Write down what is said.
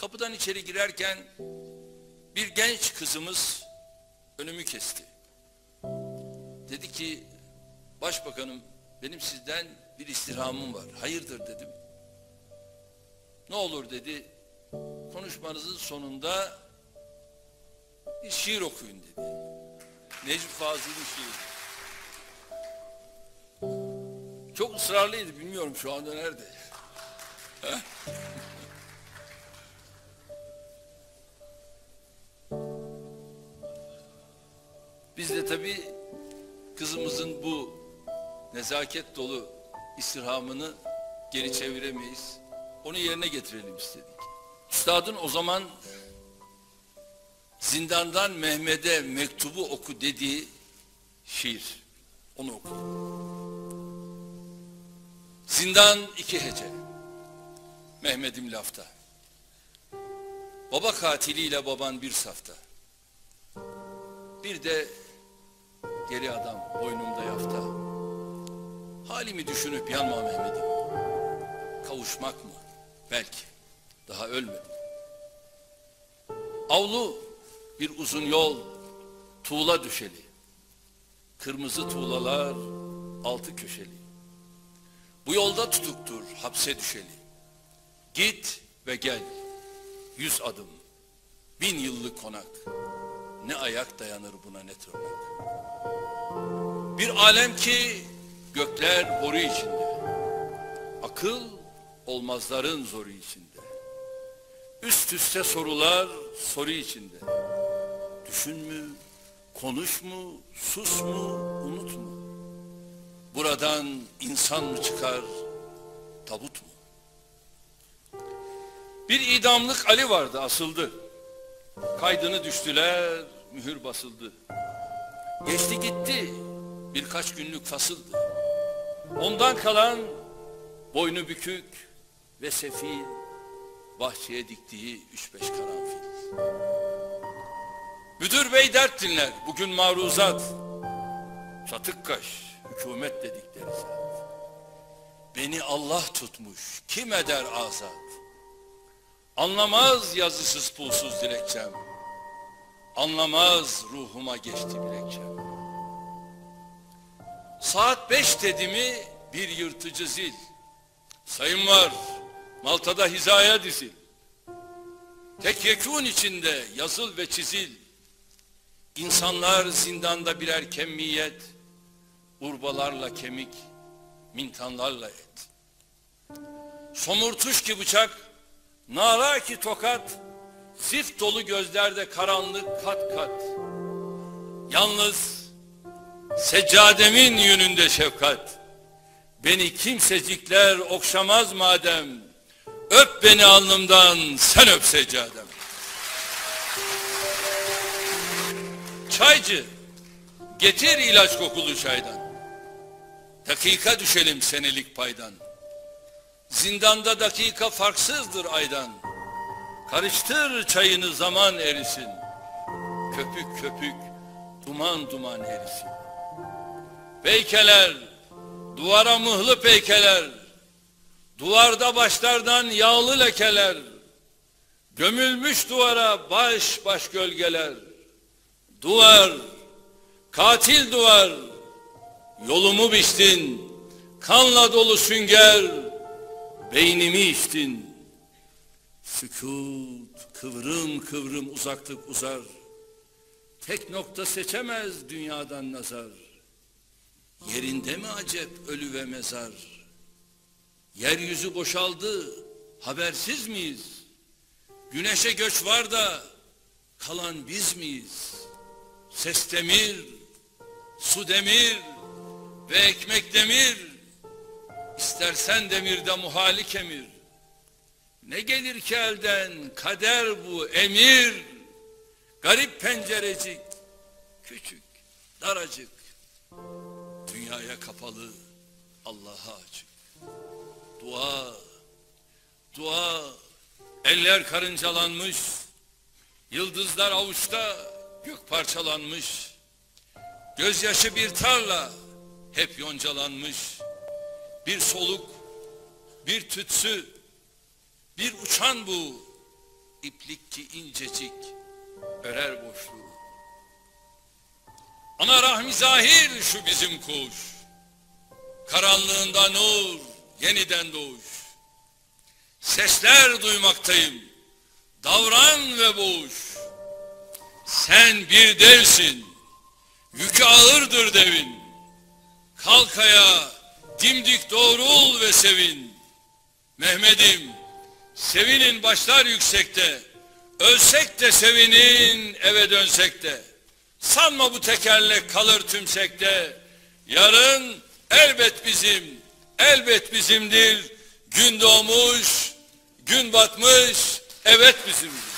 Kapıdan içeri girerken bir genç kızımız önümü kesti. Dedi ki başbakanım benim sizden bir istirhamım var. Hayırdır dedim. Ne olur dedi. Konuşmanızın sonunda bir şiir okuyun dedi. Necip Fazıl'ın şiiri. Çok ısrarlıydı bilmiyorum şu anda nerede. Biz de tabii kızımızın bu nezaket dolu istirhamını geri çeviremeyiz. Onu yerine getirelim istedik. Üstadın o zaman zindandan Mehmet'e mektubu oku dediği şiir. Onu oku. Zindan iki hece. Mehmet'im lafta. Baba katiliyle baban bir safta. Bir de geri adam boynumda yafta. Halimi düşünüp yanma Mehmet'im. Kavuşmak mı? Belki. Daha ölmedim. Avlu bir uzun yol tuğla düşeli. Kırmızı tuğlalar altı köşeli. Bu yolda tutuktur hapse düşeli. Git ve gel. Yüz adım. Bin yıllık konak. Ne ayak dayanır buna ne tırnak. Bir alem ki gökler boru içinde. Akıl olmazların zoru içinde. Üst üste sorular soru içinde. Düşün mü, konuş mu, sus mu, unut mu? Buradan insan mı çıkar, tabut mu? Bir idamlık Ali vardı asıldı. Kaydını düştüler, mühür basıldı. Geçti gitti, birkaç günlük fasıldı. Ondan kalan boynu bükük ve sefil bahçeye diktiği üç beş karanfil. Müdür bey dert dinler, bugün maruzat. Çatık kaş, hükümet dedikleri zat. Beni Allah tutmuş, kim eder azat? Anlamaz yazısız pulsuz dilekçem. Anlamaz ruhuma geçti bilekçem. Saat beş dedi mi bir yırtıcı zil. Sayın var, Malta'da hizaya dizil. Tek yekun içinde yazıl ve çizil. İnsanlar zindanda birer kemmiyet, urbalarla kemik, mintanlarla et. Somurtuş ki bıçak, nara ki tokat, zift dolu gözlerde karanlık kat kat. Yalnız seccademin yönünde şefkat. Beni kimsecikler okşamaz madem, öp beni alnımdan, sen öp seccadem. Çaycı, getir ilaç kokulu çaydan. Dakika düşelim senelik paydan. Zindanda dakika farksızdır aydan. Karıştır çayını zaman erisin. Köpük köpük, duman duman erisin. Peykeler, duvara mıhlı peykeler. Duvarda başlardan yağlı lekeler. Gömülmüş duvara baş baş gölgeler. Duvar, katil duvar, yolumu biçtin, kanla dolu sünger, beynimi içtin. Sükut, kıvrım kıvrım uzaklık uzar. Tek nokta seçemez dünyadan nazar. Yerinde mi acep ölü ve mezar? Yeryüzü boşaldı, habersiz miyiz? Güneşe göç var da kalan biz miyiz? Ses demir, su demir ve ekmek demir. İstersen demirde muhali kemir. Ne gelir ki elden kader bu emir. Garip pencerecik, küçük, daracık. Dünyaya kapalı, Allah'a açık. Dua, dua, eller karıncalanmış, yıldızlar avuçta, gök parçalanmış. Gözyaşı bir tarla, hep yoncalanmış. Bir soluk, bir tütsü, bir uçan bu. iplik ki incecik örer boşluğu. Ana rahmi zahir şu bizim kuş. Karanlığında nur, yeniden doğuş. Sesler duymaktayım. Davran ve boğuş. Sen bir devsin. Yükü ağırdır devin. Kalk ayağa, dimdik doğrul ve sevin. Mehmet'im, sevinin başlar yüksekte. Ölsek de sevinin, eve dönsek de. Sanma bu tekerlek kalır tümsekte. Yarın elbet bizim, elbet bizimdir. Gün doğmuş, gün batmış, evet bizimdir.